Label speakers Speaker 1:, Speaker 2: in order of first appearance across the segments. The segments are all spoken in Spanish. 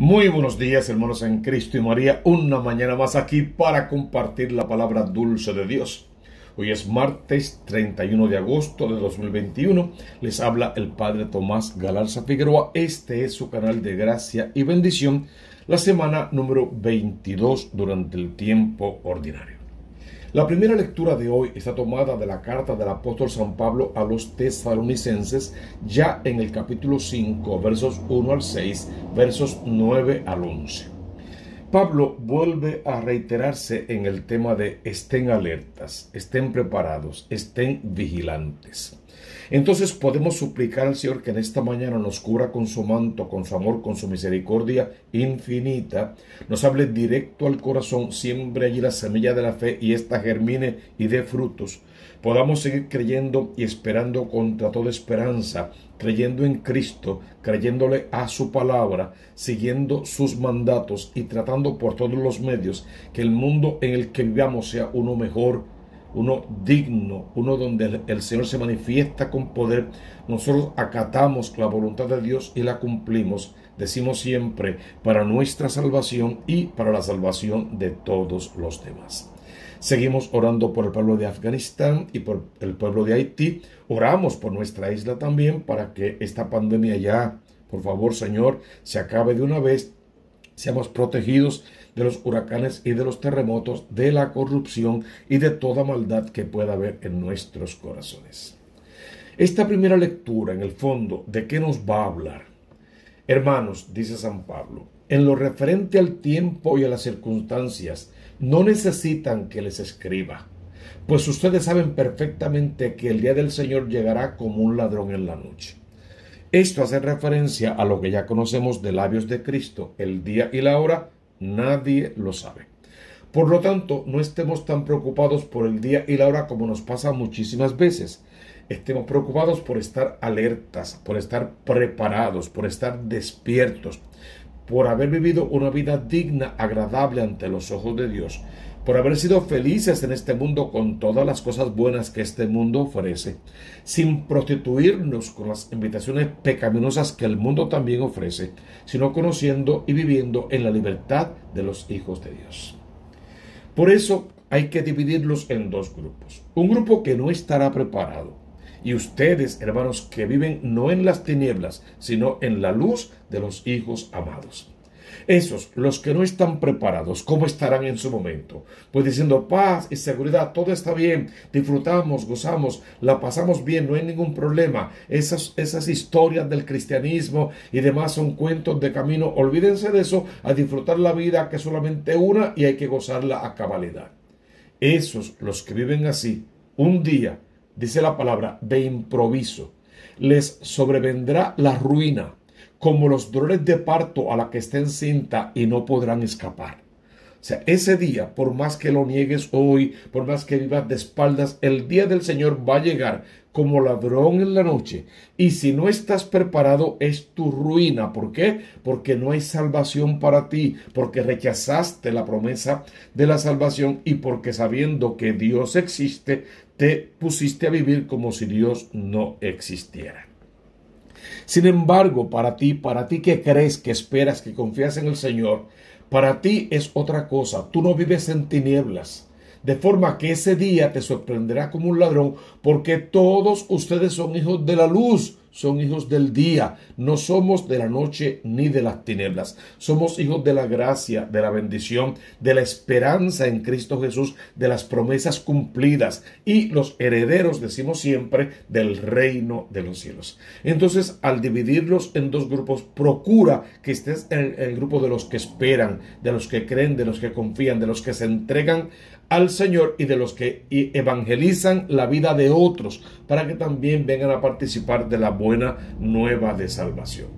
Speaker 1: Muy buenos días, hermanos en Cristo y María. Una mañana más aquí para compartir la palabra dulce de Dios. Hoy es martes 31 de agosto de 2021. Les habla el Padre Tomás Galarza Figueroa. Este es su canal de gracia y bendición. La semana número 22 durante el tiempo ordinario. La primera lectura de hoy está tomada de la carta del apóstol San Pablo a los tesalonicenses, ya en el capítulo 5, versos 1 al 6, versos 9 al 11. Pablo vuelve a reiterarse en el tema de estén alertas, estén preparados, estén vigilantes. Entonces podemos suplicar al Señor que en esta mañana nos cubra con su manto, con su amor, con su misericordia infinita, nos hable directo al corazón, siembre allí la semilla de la fe y ésta germine y dé frutos. Podamos seguir creyendo y esperando contra toda esperanza, creyendo en Cristo, creyéndole a su palabra, siguiendo sus mandatos y tratando por todos los medios que el mundo en el que vivamos sea uno mejor, uno digno, uno donde el Señor se manifiesta con poder, nosotros acatamos la voluntad de Dios y la cumplimos, decimos siempre, para nuestra salvación y para la salvación de todos los demás. Seguimos orando por el pueblo de Afganistán y por el pueblo de Haití. Oramos por nuestra isla también para que esta pandemia ya, por favor Señor, se acabe de una vez, seamos protegidos de los huracanes y de los terremotos, de la corrupción y de toda maldad que pueda haber en nuestros corazones. Esta primera lectura, en el fondo, ¿de qué nos va a hablar? Hermanos, dice San Pablo, en lo referente al tiempo y a las circunstancias, no necesitan que les escriba, pues ustedes saben perfectamente que el día del Señor llegará como un ladrón en la noche. Esto hace referencia a lo que ya conocemos de labios de Cristo, el día y la hora Nadie lo sabe. Por lo tanto, no estemos tan preocupados por el día y la hora como nos pasa muchísimas veces. Estemos preocupados por estar alertas, por estar preparados, por estar despiertos, por haber vivido una vida digna, agradable ante los ojos de Dios, por haber sido felices en este mundo con todas las cosas buenas que este mundo ofrece, sin prostituirnos con las invitaciones pecaminosas que el mundo también ofrece, sino conociendo y viviendo en la libertad de los hijos de Dios. Por eso hay que dividirlos en dos grupos. Un grupo que no estará preparado. Y ustedes, hermanos, que viven no en las tinieblas, sino en la luz de los hijos amados. Esos, los que no están preparados, ¿cómo estarán en su momento? Pues diciendo paz y seguridad, todo está bien, disfrutamos, gozamos, la pasamos bien, no hay ningún problema. Esas, esas historias del cristianismo y demás son cuentos de camino. Olvídense de eso, a disfrutar la vida que es solamente una y hay que gozarla a cabalidad. Esos, los que viven así, un día, dice la palabra, de improviso, les sobrevendrá la ruina como los dolores de parto a la que estén cinta y no podrán escapar. O sea, ese día, por más que lo niegues hoy, por más que vivas de espaldas, el día del Señor va a llegar como ladrón en la noche. Y si no estás preparado, es tu ruina. ¿Por qué? Porque no hay salvación para ti, porque rechazaste la promesa de la salvación y porque sabiendo que Dios existe, te pusiste a vivir como si Dios no existiera. Sin embargo, para ti, para ti que crees, que esperas, que confías en el Señor, para ti es otra cosa. Tú no vives en tinieblas. De forma que ese día te sorprenderá como un ladrón, porque todos ustedes son hijos de la luz son hijos del día, no somos de la noche ni de las tinieblas, somos hijos de la gracia, de la bendición, de la esperanza en Cristo Jesús, de las promesas cumplidas. Y los herederos, decimos siempre, del reino de los cielos. Entonces, al dividirlos en dos grupos, procura que estés en el grupo de los que esperan, de los que creen, de los que confían, de los que se entregan al Señor y de los que evangelizan la vida de otros para que también vengan a participar de la buena nueva de salvación.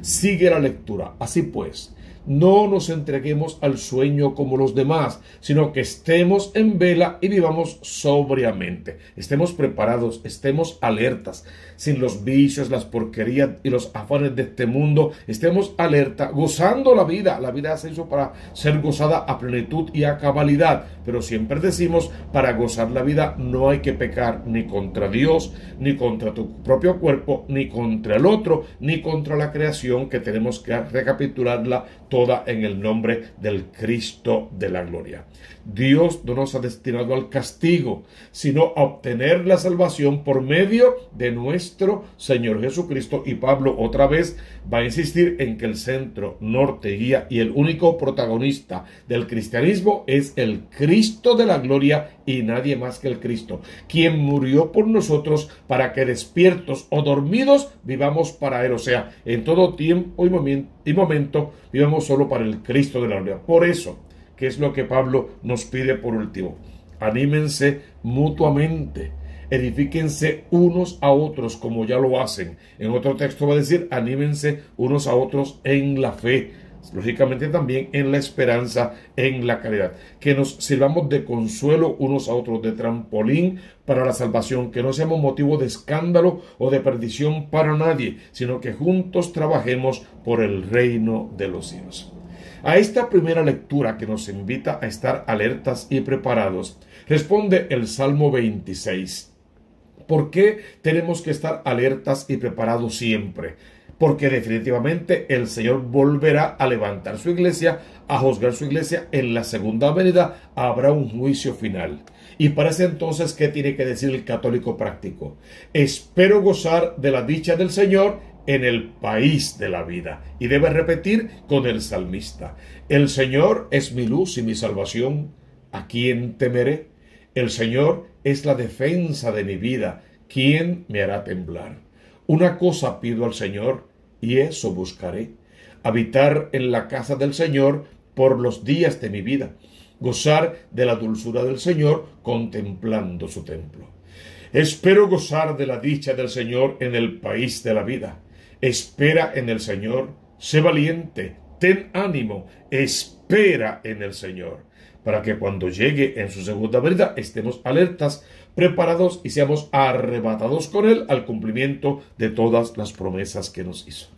Speaker 1: Sigue la lectura. Así pues, no nos entreguemos al sueño como los demás, sino que estemos en vela y vivamos sobriamente. Estemos preparados, estemos alertas. sin los vicios, las porquerías y los afanes de este mundo. Estemos alerta, gozando la vida. La vida se hizo para ser gozada a plenitud y a cabalidad. Pero siempre decimos, para gozar la vida no hay que pecar ni contra Dios, ni contra tu propio cuerpo, ni contra el otro, ni contra la creación que tenemos que recapitularla toda en el nombre del Cristo de la gloria. Dios no nos ha destinado al castigo, sino a obtener la salvación por medio de nuestro Señor Jesucristo. Y Pablo otra vez va a insistir en que el centro, norte, guía y el único protagonista del cristianismo es el Cristo de la gloria y nadie más que el Cristo, quien murió por nosotros para que despiertos o dormidos vivamos para Él. O sea, en todo tiempo y momento vivamos solo para el Cristo de la gloria. Por eso, ¿qué es lo que Pablo nos pide por último? Anímense mutuamente edifíquense unos a otros como ya lo hacen. En otro texto va a decir, anímense unos a otros en la fe. Lógicamente también en la esperanza, en la caridad. Que nos sirvamos de consuelo unos a otros, de trampolín para la salvación, que no seamos motivo de escándalo o de perdición para nadie, sino que juntos trabajemos por el reino de los cielos. A esta primera lectura que nos invita a estar alertas y preparados, responde el Salmo 26. ¿Por qué tenemos que estar alertas y preparados siempre? Porque definitivamente el Señor volverá a levantar su iglesia, a juzgar su iglesia. En la segunda venida habrá un juicio final. Y para ese entonces, ¿qué tiene que decir el católico práctico? Espero gozar de la dicha del Señor en el país de la vida. Y debe repetir con el salmista, el Señor es mi luz y mi salvación. ¿A quién temeré? El Señor es la defensa de mi vida. ¿Quién me hará temblar? Una cosa pido al Señor, y eso buscaré. Habitar en la casa del Señor por los días de mi vida. Gozar de la dulzura del Señor contemplando su templo. Espero gozar de la dicha del Señor en el país de la vida. Espera en el Señor. Sé valiente. Ten ánimo. Espera en el Señor para que cuando llegue en su segunda venida estemos alertas, preparados y seamos arrebatados con Él al cumplimiento de todas las promesas que nos hizo.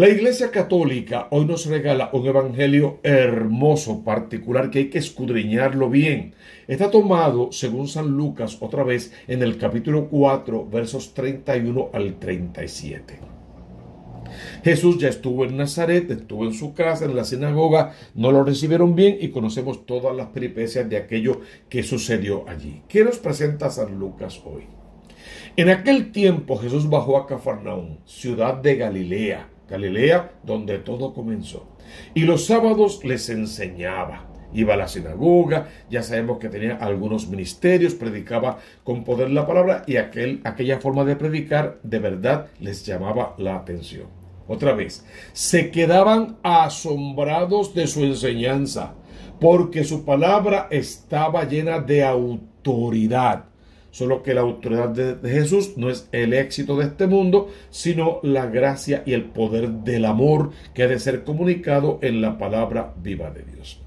Speaker 1: La Iglesia Católica hoy nos regala un evangelio hermoso, particular, que hay que escudriñarlo bien. Está tomado, según San Lucas, otra vez en el capítulo 4, versos 31 al 37. Jesús ya estuvo en Nazaret, estuvo en su casa, en la sinagoga, no lo recibieron bien y conocemos todas las peripecias de aquello que sucedió allí. ¿Qué nos presenta San Lucas hoy? En aquel tiempo Jesús bajó a Cafarnaún, ciudad de Galilea, Galilea donde todo comenzó, y los sábados les enseñaba iba a la sinagoga, ya sabemos que tenía algunos ministerios, predicaba con poder la palabra y aquel, aquella forma de predicar de verdad les llamaba la atención. Otra vez, se quedaban asombrados de su enseñanza, porque su palabra estaba llena de autoridad. Solo que la autoridad de, Jesús no es el éxito de este mundo, sino la gracia y el poder del amor que ha de ser comunicado en la palabra viva de Dios.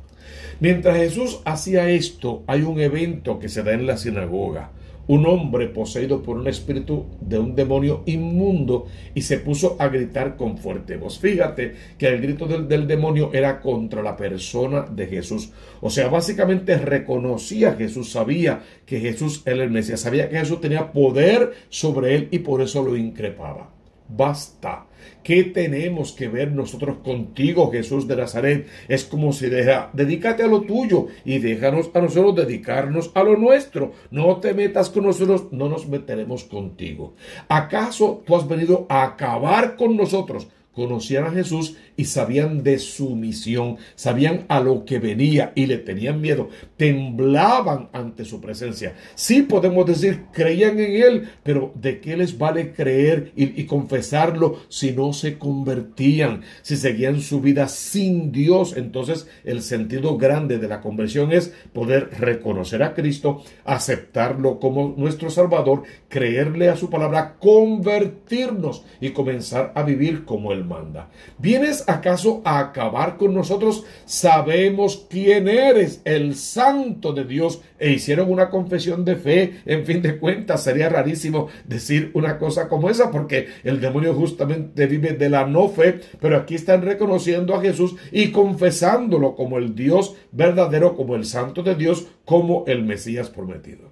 Speaker 1: Mientras Jesús hacía esto, hay un evento que se da en la sinagoga un hombre poseído por un espíritu de un demonio inmundo y se puso a gritar con fuerte voz. Fíjate que el grito del, demonio era contra la persona de Jesús. O sea, básicamente reconocía Jesús, sabía que Jesús era el Mesías, sabía que Jesús tenía poder sobre él y por eso lo increpaba. Basta. ¿Qué tenemos que ver nosotros contigo, Jesús de Nazaret? Es como si deja, dedícate a lo tuyo y déjanos a nosotros dedicarnos a lo nuestro. No te metas con nosotros, no nos meteremos contigo. ¿Acaso tú has venido a acabar con nosotros? Conocían a Jesús y sabían de su misión, sabían a lo que venía y le tenían miedo, temblaban ante su presencia. Sí podemos decir, creían en Él, pero ¿de qué les vale creer y, y confesarlo si no se convertían, si seguían su vida sin Dios? Entonces el sentido grande de la conversión es poder reconocer a Cristo, aceptarlo como nuestro Salvador, creerle a su palabra, convertirnos y comenzar a vivir como Él Manda. ¿Vienes acaso a acabar con nosotros? Sabemos quién eres, el santo de Dios, e hicieron una confesión de fe. En fin de cuentas, sería rarísimo decir una cosa como esa, porque el demonio justamente vive de la no fe, pero aquí están reconociendo a Jesús y confesándolo como el Dios verdadero, como el santo de Dios, como el Mesías prometido.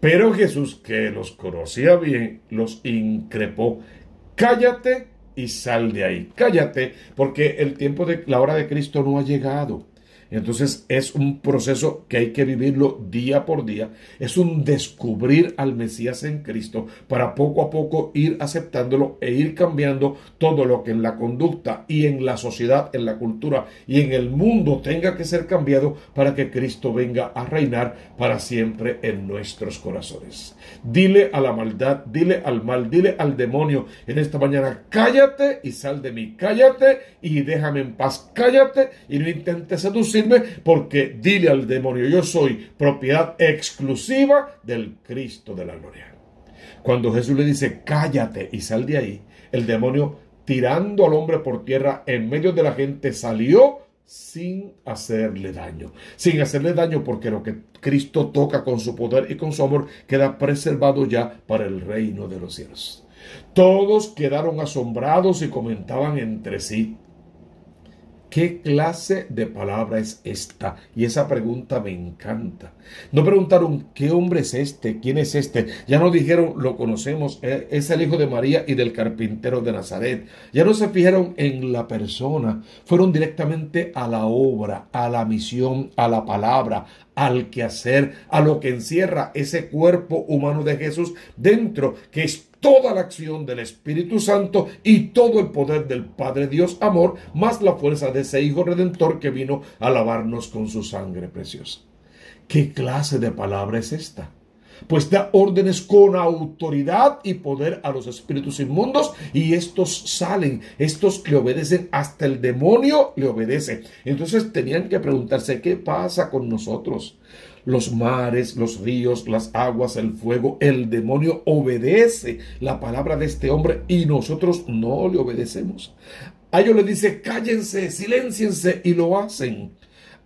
Speaker 1: Pero Jesús, que los conocía bien, los increpó. Cállate y sal de ahí. Cállate, porque el tiempo de la hora de Cristo no ha llegado. Entonces es un proceso que hay que vivirlo día por día. Es un descubrir al Mesías en Cristo para poco a poco ir aceptándolo e ir cambiando todo lo que en la conducta y en la sociedad, en la cultura y en el mundo tenga que ser cambiado para que Cristo venga a reinar para siempre en nuestros corazones. Dile a la maldad, dile al mal, dile al demonio en esta mañana, cállate y sal de mí, cállate y déjame en paz, cállate y no intentes seducir porque dile al demonio, yo soy propiedad exclusiva del Cristo de la gloria. Cuando Jesús le dice, cállate y sal de ahí, el demonio tirando al hombre por tierra en medio de la gente salió sin hacerle daño. Sin hacerle daño porque lo que Cristo toca con su poder y con su amor queda preservado ya para el reino de los cielos. Todos quedaron asombrados y comentaban entre sí, ¿Qué clase de palabra es esta? Y esa pregunta me encanta. No preguntaron qué hombre es este, quién es este. Ya no dijeron lo conocemos, eh, es el hijo de María y del carpintero de Nazaret. Ya no se fijaron en la persona, fueron directamente a la obra, a la misión, a la palabra, al quehacer, a lo que encierra ese cuerpo humano de Jesús dentro, que es toda la acción del Espíritu Santo y todo el poder del Padre Dios amor, más la fuerza de ese Hijo Redentor que vino a lavarnos con su sangre preciosa. ¿Qué clase de palabra es esta? Pues da órdenes con autoridad y poder a los espíritus inmundos y estos salen, estos le obedecen, hasta el demonio le obedece. Entonces tenían que preguntarse, ¿qué pasa con nosotros? Los mares, los ríos, las aguas, el fuego, el demonio obedece la palabra de este hombre y nosotros no le obedecemos. A ellos le dice, cállense, silenciense y lo hacen.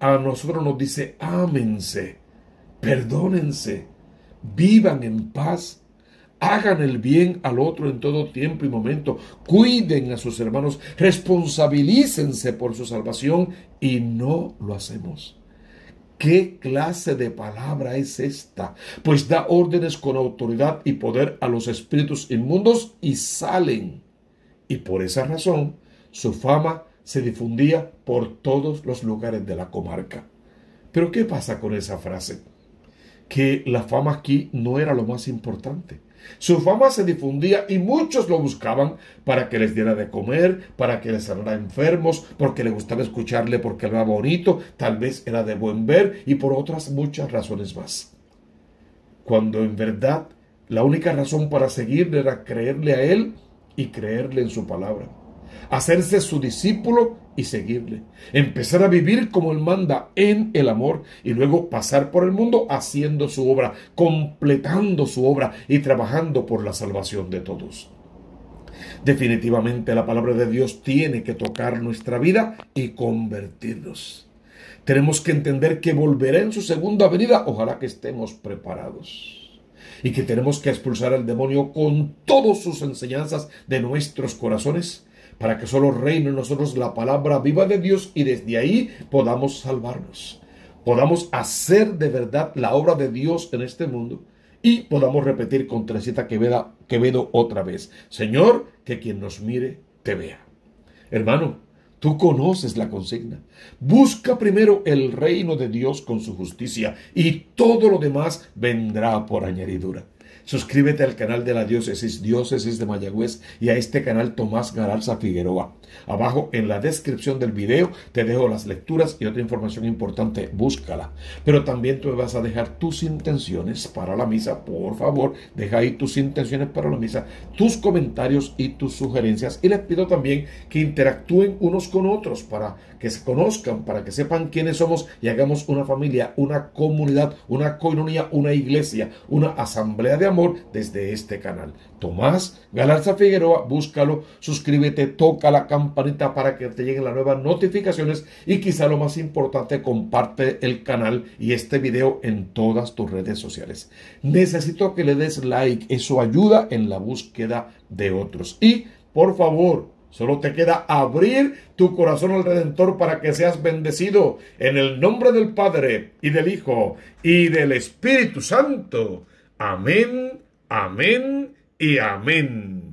Speaker 1: A nosotros nos dice, ámense, perdónense, vivan en paz. Hagan el bien al otro en todo tiempo y momento. Cuiden a sus hermanos. Responsabilícense por su salvación y no lo hacemos. ¿Qué clase de palabra es esta? Pues da órdenes con autoridad y poder a los espíritus inmundos y salen. Y por esa razón su fama se difundía por todos los lugares de la comarca. Pero ¿qué pasa con esa frase? Que la fama aquí no era lo más importante. Su fama se difundía y muchos lo buscaban para que les diera de comer, para que les sanara enfermos, porque le gustaba escucharle porque era bonito, tal vez era de buen ver y por otras muchas razones más. Cuando en verdad la única razón para seguirle era creerle a él y creerle en su palabra hacerse su discípulo y seguirle, empezar a vivir como él manda en el amor y luego pasar por el mundo haciendo su obra, completando su obra y trabajando por la salvación de todos. Definitivamente la palabra de Dios tiene que tocar nuestra vida y convertirnos. Tenemos que entender que volverá en su segunda venida, ojalá que estemos preparados y que tenemos que expulsar al demonio con todas sus enseñanzas de nuestros corazones para que solo reine en nosotros la palabra viva de Dios y desde ahí podamos salvarnos, podamos hacer de verdad la obra de Dios en este mundo y podamos repetir con Teresita Quevedo, Quevedo otra vez, Señor, que quien nos mire te vea. Hermano, tú conoces la consigna. Busca primero el reino de Dios con su justicia y todo lo demás vendrá por añadidura. Suscríbete al canal de la diócesis Diócesis de Mayagüez y a este canal Tomás Garalza Figueroa. Abajo en la descripción del video te dejo las lecturas y otra información importante, búscala. Pero también tú vas a dejar tus intenciones para la misa, por favor, deja ahí tus intenciones para la misa, tus comentarios y tus sugerencias. Y les pido también que interactúen unos con otros para que se conozcan, para que sepan quiénes somos y hagamos una familia, una comunidad, una coinonía, una iglesia, una asamblea de amor desde este canal. Tomás Galarza Figueroa, búscalo, suscríbete, toca la campanita para que te lleguen las nuevas notificaciones y quizá lo más importante, comparte el canal y este video en todas tus redes sociales. Necesito que le des like, eso ayuda en la búsqueda de otros. Y por favor, Solo te queda abrir tu corazón al Redentor para que seas bendecido en el nombre del Padre y del Hijo y del Espíritu Santo. Amén, amén y amén.